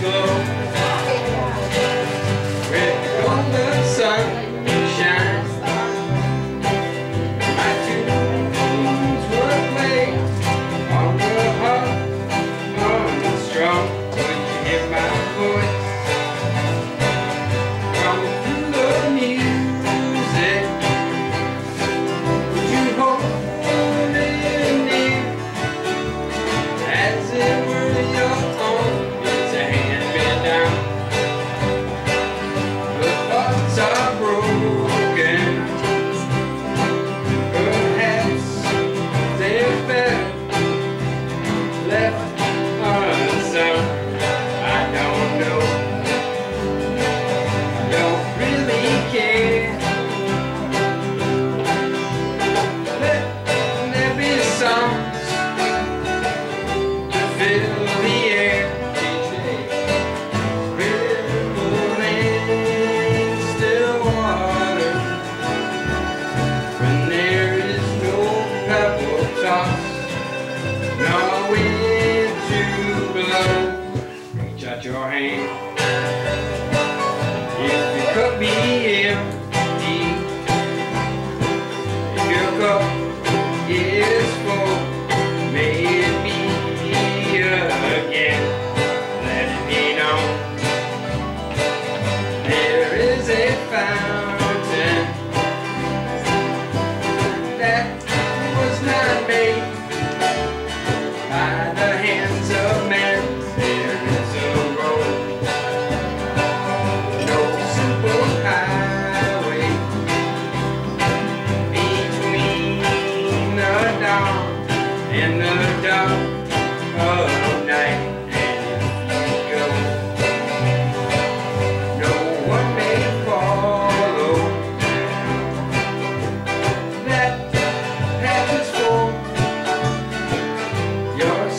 go. your hand.